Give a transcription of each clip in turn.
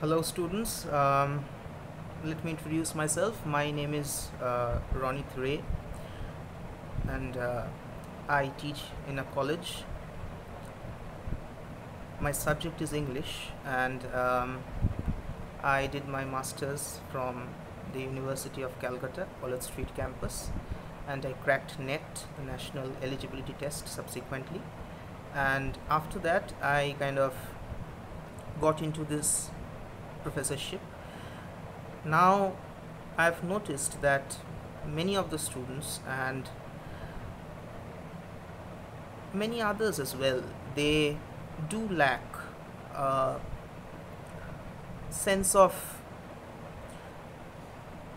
Hello students, um, let me introduce myself. My name is uh, Ray and uh, I teach in a college. My subject is English and um, I did my masters from the University of Calcutta, College Street campus and I cracked NET, the National Eligibility Test subsequently and after that I kind of got into this professorship. Now I've noticed that many of the students and many others as well they do lack a sense of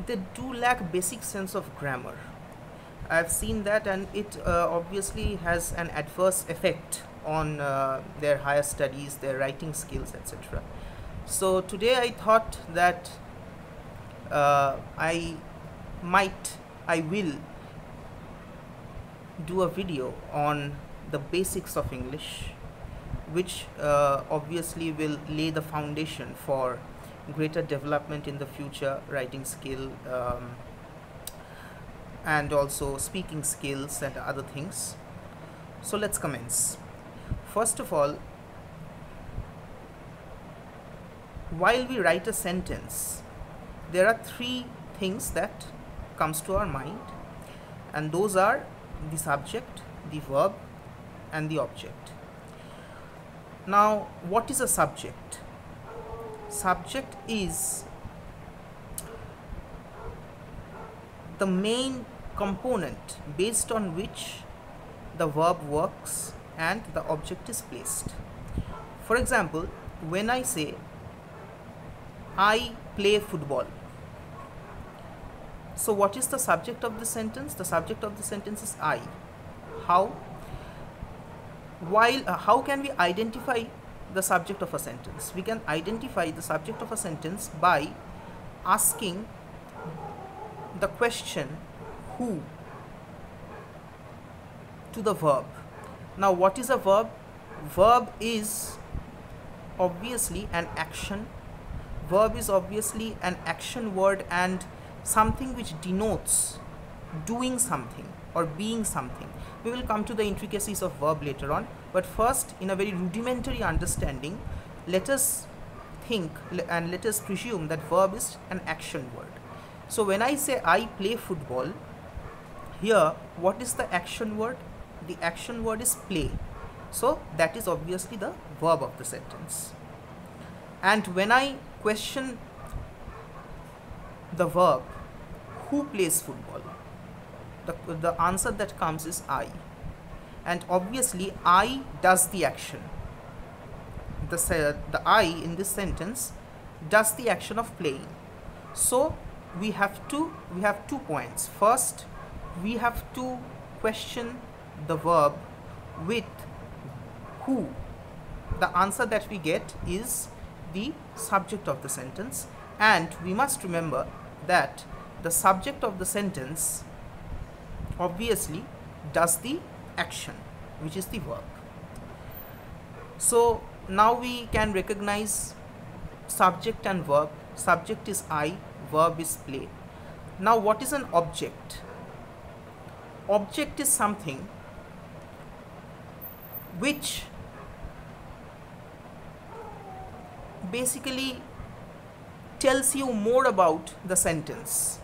they do lack basic sense of grammar i've seen that and it uh, obviously has an adverse effect on uh, their higher studies their writing skills etc so today i thought that uh, i might i will do a video on the basics of english which uh, obviously will lay the foundation for greater development in the future writing skill um, and also speaking skills and other things. So let's commence. First of all while we write a sentence there are three things that comes to our mind and those are the subject the verb and the object. Now what is a subject? Subject is the main component based on which the verb works and the object is placed. For example when i say I play football. So what is the subject of the sentence? The subject of the sentence is I. How? While uh, how can we identify the subject of a sentence? We can identify the subject of a sentence by asking the question who to the verb. Now what is a verb? Verb is obviously an action verb is obviously an action word and something which denotes doing something or being something. We will come to the intricacies of verb later on but first in a very rudimentary understanding let us think and let us presume that verb is an action word. So when i say i play football here what is the action word? The action word is play. So that is obviously the verb of the sentence. And when i question the verb who plays football. The, the answer that comes is I. And obviously I does the action. The, the I in this sentence does the action of playing. So we have to we have two points. First we have to question the verb with who. The answer that we get is the subject of the sentence and we must remember that the subject of the sentence obviously does the action which is the verb. So now we can recognize subject and verb. Subject is I, verb is play. Now what is an object? Object is something which basically tells you more about the sentence.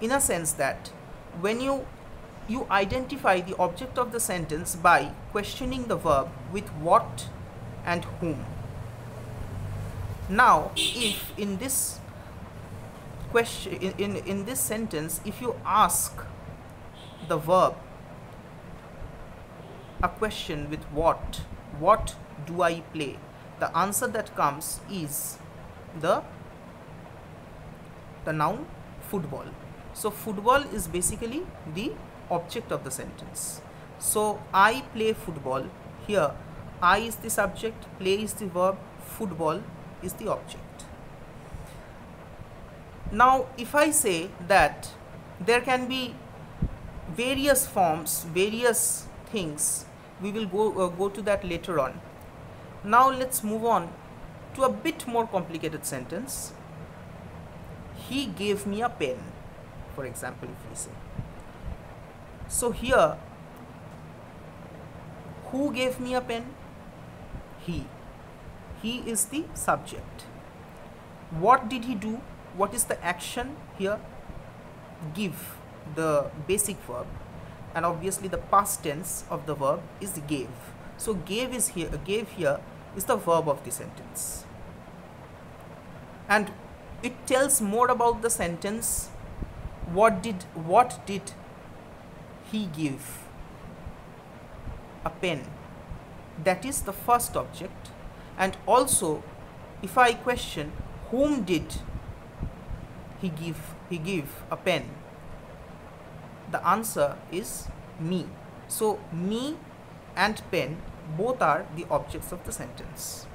In a sense that when you you identify the object of the sentence by questioning the verb with what and whom. Now if in this question in, in, in this sentence if you ask the verb a question with what what do i play the answer that comes is the the noun football. So football is basically the object of the sentence. So i play football. Here i is the subject play is the verb football is the object. Now if i say that there can be various forms various things we will go uh, go to that later on now let's move on to a bit more complicated sentence. He gave me a pen for example if we say. So here who gave me a pen? He. He is the subject. What did he do? What is the action here? Give the basic verb. And obviously the past tense of the verb is gave so gave is here gave here is the verb of the sentence. And it tells more about the sentence what did what did he give? A pen. That is the first object. And also if i question whom did he give he give a pen? The answer is me. So me and pen both are the objects of the sentence.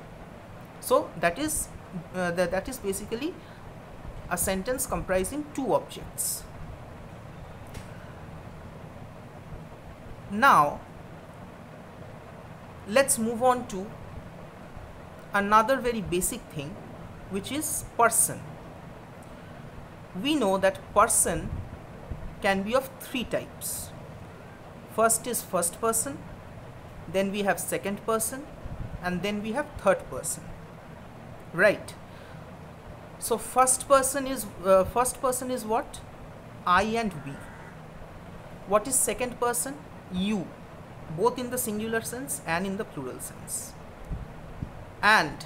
So that is uh, that, that is basically a sentence comprising two objects. Now let's move on to another very basic thing which is person. We know that person can be of three types. First is first person, then we have second person, and then we have third person. Right. So first person is uh, first person is what? I and we. What is second person? You, both in the singular sense and in the plural sense. And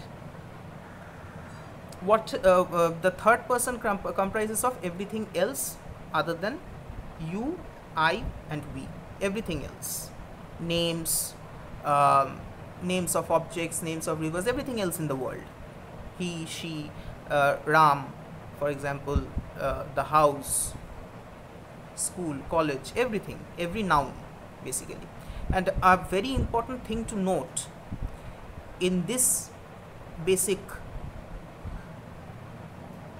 what uh, uh, the third person comprises of everything else other than you i and we everything else names um, names of objects names of rivers everything else in the world. He she uh, ram for example uh, the house school college everything every noun basically. And a very important thing to note in this basic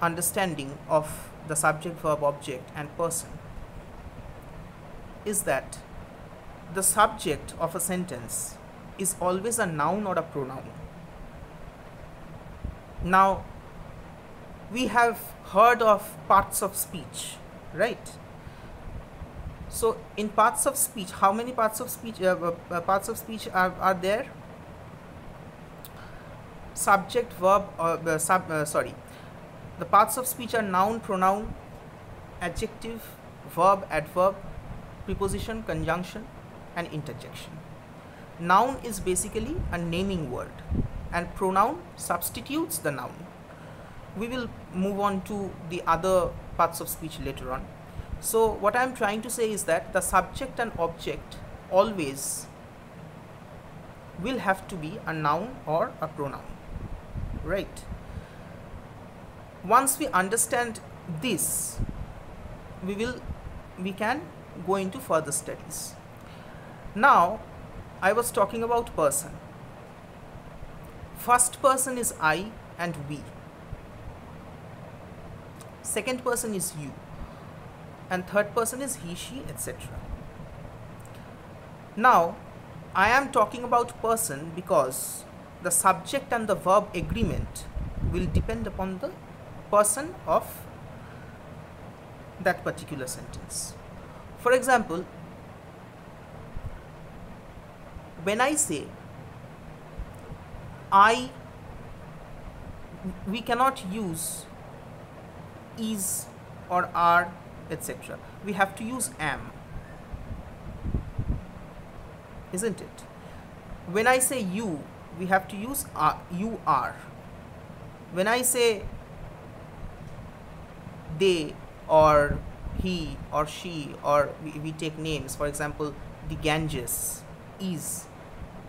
understanding of the subject verb object and person is that the subject of a sentence is always a noun or a pronoun. Now, we have heard of parts of speech, right? So, in parts of speech, how many parts of speech uh, uh, uh parts of speech are, are there? Subject, verb, or uh, sub, uh, sorry, the parts of speech are noun, pronoun, adjective, verb, adverb, preposition, conjunction and interjection. Noun is basically a naming word and pronoun substitutes the noun. We will move on to the other parts of speech later on. So what I am trying to say is that the subject and object always will have to be a noun or a pronoun, right? Once we understand this, we will, we can go into further studies. Now, I was talking about person. First person is I and we. Second person is you. And third person is he, she, etc. Now, I am talking about person because the subject and the verb agreement will depend upon the person of that particular sentence. For example, when I say I, we cannot use is or are etc. We have to use am, isn't it? When I say you, we have to use are, you are. When I say they or he or she or we, we take names for example the ganges is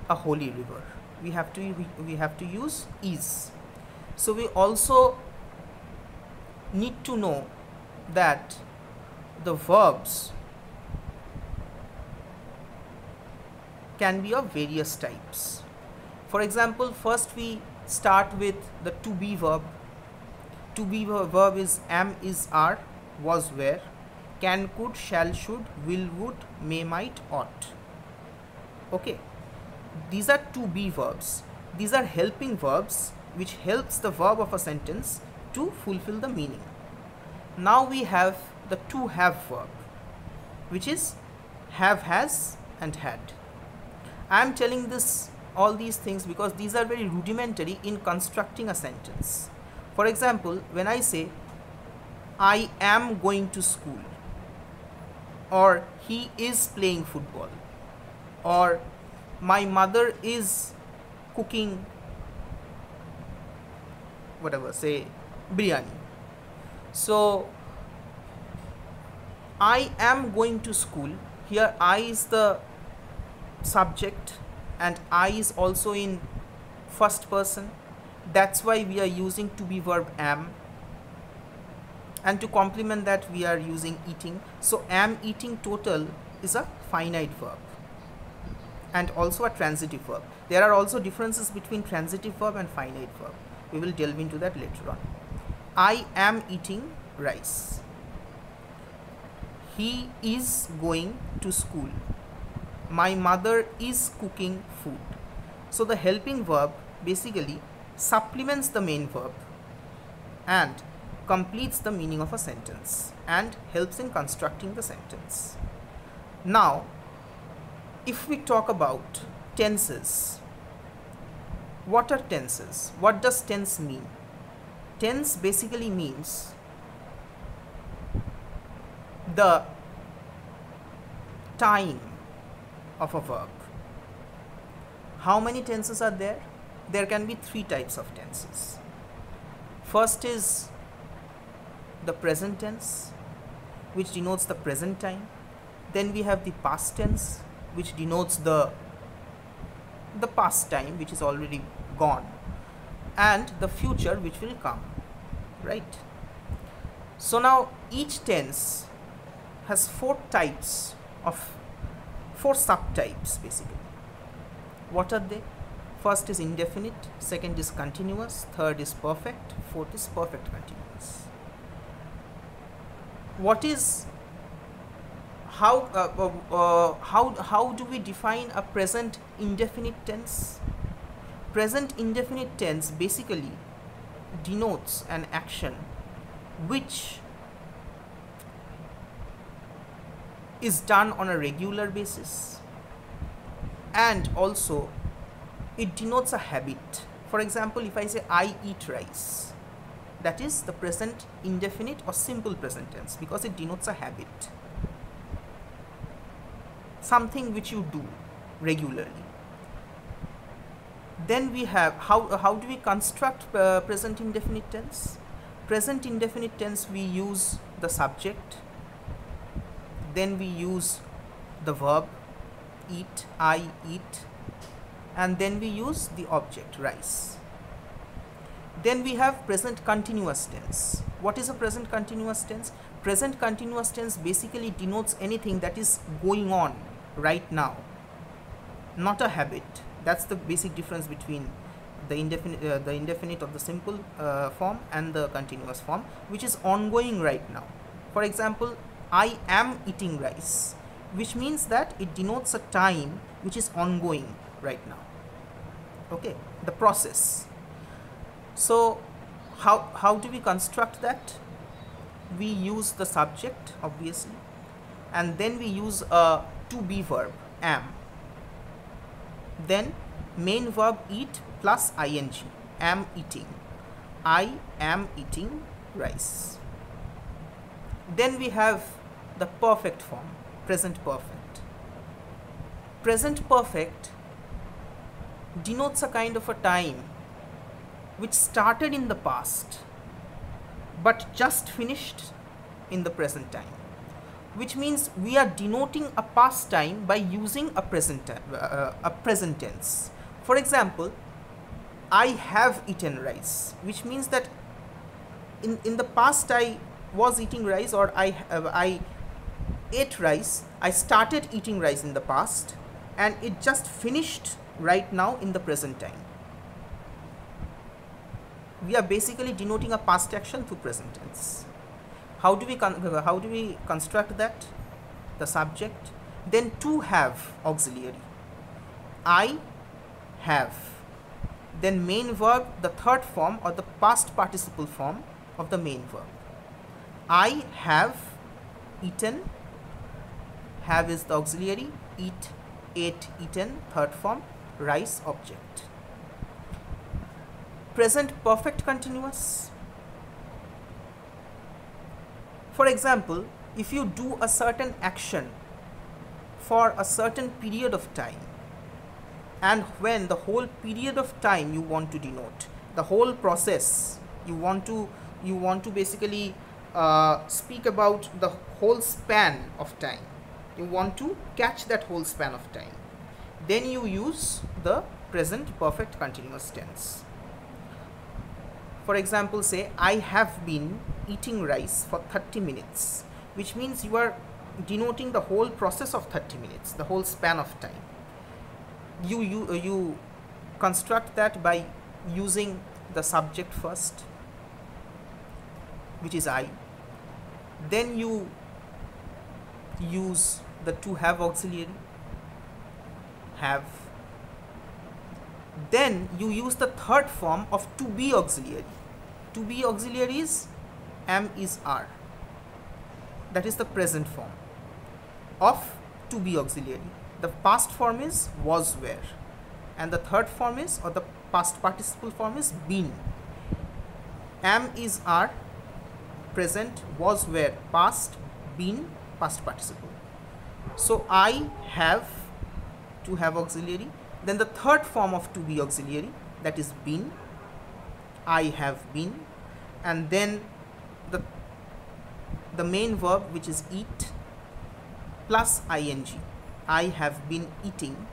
a holy river. We have to we, we have to use is. So we also need to know that the verbs can be of various types. For example first we start with the to be verb. To be verb is am is are was were. Can could shall should will would may might ought. Okay these are to be verbs these are helping verbs which helps the verb of a sentence to fulfill the meaning. Now we have the to have verb, which is have, has, and had. I am telling this all these things because these are very rudimentary in constructing a sentence. For example, when I say I am going to school or he is playing football or my mother is cooking whatever say biryani. So I am going to school. Here I is the subject and I is also in first person. That's why we are using to be verb am. And to complement that we are using eating. So am eating total is a finite verb and also a transitive verb. There are also differences between transitive verb and finite verb. We will delve into that later on. I am eating rice. He is going to school. My mother is cooking food. So the helping verb basically supplements the main verb and completes the meaning of a sentence and helps in constructing the sentence. Now, if we talk about tenses, what are tenses? What does tense mean? Tense basically means the time of a verb. How many tenses are there? There can be three types of tenses. First is the present tense which denotes the present time then we have the past tense which denotes the the past time which is already gone and the future which will come right? So now each tense has four types of four subtypes basically. What are they? First is indefinite second is continuous third is perfect fourth is perfect continuous. What is how uh, uh, uh, how how do we define a present indefinite tense? Present indefinite tense basically denotes an action which is done on a regular basis. And also it denotes a habit. For example if i say i eat rice that is the present indefinite or simple present tense because it denotes a habit something which you do regularly. Then we have how how do we construct uh, present indefinite tense? Present indefinite tense we use the subject. Then we use the verb eat i eat and then we use the object rice then we have present continuous tense. What is a present continuous tense? Present continuous tense basically denotes anything that is going on right now, not a habit. That's the basic difference between the indefinite, uh, the indefinite of the simple uh, form and the continuous form, which is ongoing right now. For example, I am eating rice, which means that it denotes a time which is ongoing right now. Okay, the process so how, how do we construct that? We use the subject obviously and then we use a to be verb am. Then main verb eat plus ing am eating. I am eating rice. Then we have the perfect form present perfect. Present perfect denotes a kind of a time which started in the past but just finished in the present time which means we are denoting a past time by using a present uh, a present tense for example i have eaten rice which means that in in the past i was eating rice or i uh, i ate rice i started eating rice in the past and it just finished right now in the present time we are basically denoting a past action through present tense. How do we how do we construct that? The subject, then to have auxiliary. I have, then main verb the third form or the past participle form of the main verb. I have eaten. Have is the auxiliary. Eat ate eaten. Third form rice object. Present perfect continuous for example if you do a certain action for a certain period of time and when the whole period of time you want to denote the whole process you want to you want to basically uh, speak about the whole span of time. You want to catch that whole span of time. Then you use the present perfect continuous tense. For example say i have been eating rice for 30 minutes which means you are denoting the whole process of 30 minutes the whole span of time. You you uh, you construct that by using the subject first which is i. Then you use the to have auxiliary have. Then you use the third form of to be auxiliary. To be auxiliary is am is are that is the present form. Of to be auxiliary. The past form is was were. And the third form is or the past participle form is been. Am is are present was were. Past been past participle. So I have to have auxiliary. Then the third form of to be auxiliary that is been. I have been. And then the the main verb which is eat plus ing. I have been eating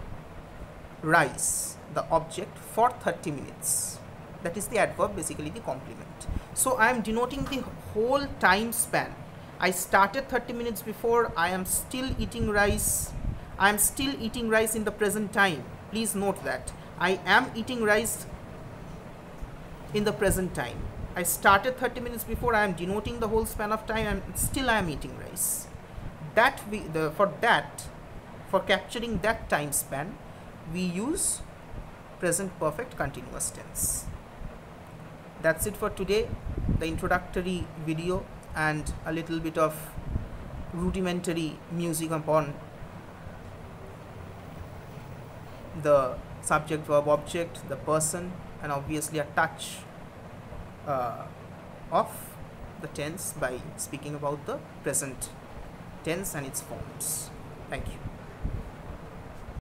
rice the object for 30 minutes. That is the adverb basically the complement. So I am denoting the whole time span. I started 30 minutes before I am still eating rice. I am still eating rice in the present time. Please note that. I am eating rice in the present time I started 30 minutes before I am denoting the whole span of time and still I am eating rice. That we the for that for capturing that time span we use present perfect continuous tense. That's it for today. The introductory video and a little bit of rudimentary music upon the subject verb object the person and obviously a touch uh, of the tense by speaking about the present tense and its forms. Thank you